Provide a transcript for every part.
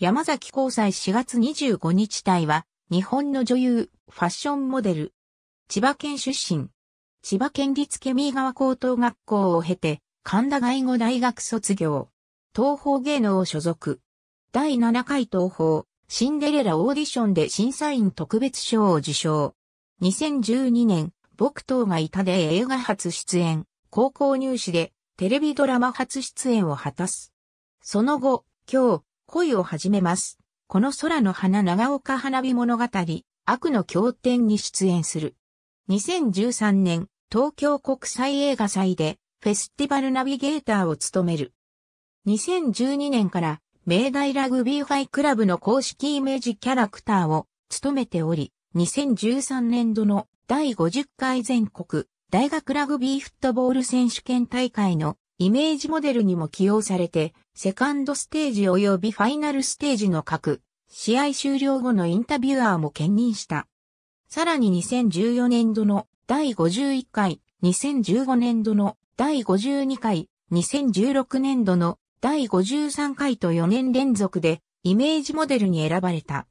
山崎交際4月25日体は、日本の女優、ファッションモデル。千葉県出身。千葉県立ケミー川高等学校を経て、神田外語大学卒業。東方芸能所属。第7回東方、シンデレラオーディションで審査員特別賞を受賞。2012年、僕等がいたで映画初出演、高校入試でテレビドラマ初出演を果たす。その後、今日、恋を始めます。この空の花長岡花火物語、悪の経典に出演する。2013年、東京国際映画祭でフェスティバルナビゲーターを務める。2012年から明大ラグビーファイクラブの公式イメージキャラクターを務めており、2013年度の第50回全国大学ラグビーフットボール選手権大会のイメージモデルにも起用されて、セカンドステージ及びファイナルステージの各試合終了後のインタビュアーも兼任した。さらに2014年度の第51回、2015年度の第52回、2016年度の第53回と4年連続でイメージモデルに選ばれた。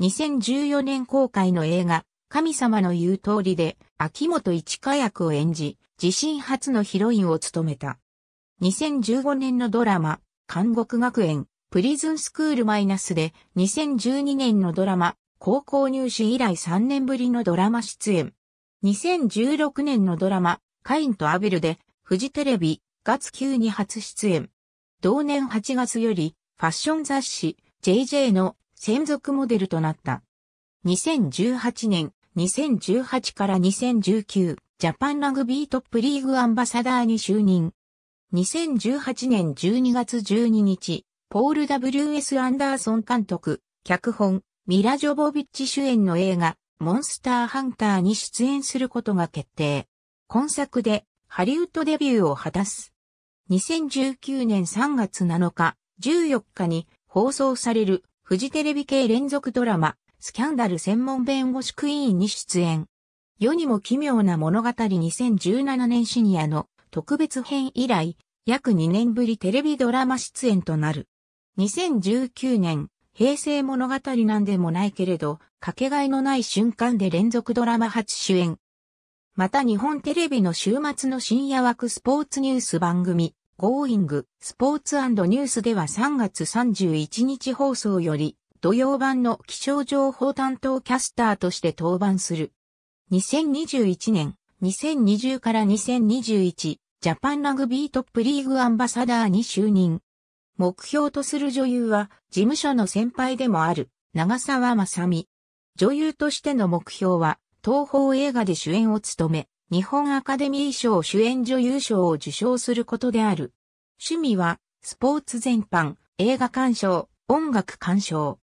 2014年公開の映画、神様の言う通りで、秋元一花役を演じ、自身初のヒロインを務めた。2015年のドラマ、監獄学園、プリズンスクールマイナスで、2012年のドラマ、高校入試以来3年ぶりのドラマ出演。2016年のドラマ、カインとアベルで、フジテレビ、月9に初出演。同年8月より、ファッション雑誌、JJ の専属モデルとなった。2018年、2018から2019、ジャパンラグビートップリーグアンバサダーに就任。2018年12月12日、ポール W.S. アンダーソン監督、脚本、ミラ・ジョボビッチ主演の映画、モンスターハンターに出演することが決定。今作でハリウッドデビューを果たす。2019年3月7日、14日に放送されるフジテレビ系連続ドラマ、スキャンダル専門弁護士クイーンに出演。世にも奇妙な物語2017年シニアの特別編以来、約2年ぶりテレビドラマ出演となる。2019年、平成物語なんでもないけれど、かけがえのない瞬間で連続ドラマ初主演。また日本テレビの週末の深夜枠スポーツニュース番組、Going スポーツニュースでは3月31日放送より土曜版の気象情報担当キャスターとして登板する。2021年、2020から2021ジャパンラグビートップリーグアンバサダーに就任。目標とする女優は事務所の先輩でもある長澤まさみ。女優としての目標は東方映画で主演を務め、日本アカデミー賞主演女優賞を受賞することである。趣味は、スポーツ全般、映画鑑賞、音楽鑑賞。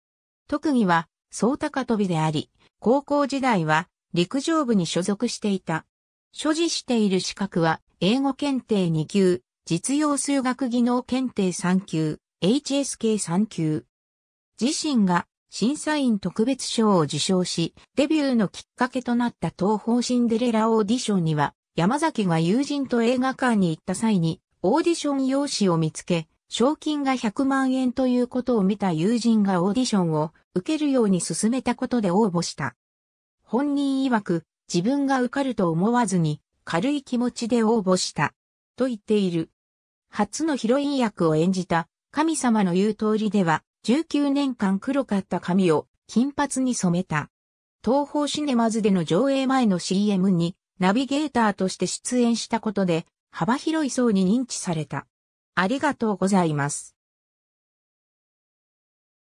特技は、総高跳びであり、高校時代は、陸上部に所属していた。所持している資格は、英語検定2級、実用数学技能検定3級、HSK3 級。自身が審査員特別賞を受賞し、デビューのきっかけとなった東方シンデレラオーディションには、山崎が友人と映画館に行った際に、オーディション用紙を見つけ、賞金が100万円ということを見た友人がオーディションを受けるように勧めたことで応募した。本人曰く、自分が受かると思わずに、軽い気持ちで応募した。と言っている。初のヒロイン役を演じた、神様の言う通りでは、19年間黒かった髪を金髪に染めた。東方シネマズでの上映前の CM にナビゲーターとして出演したことで幅広い層に認知された。ありがとうございます。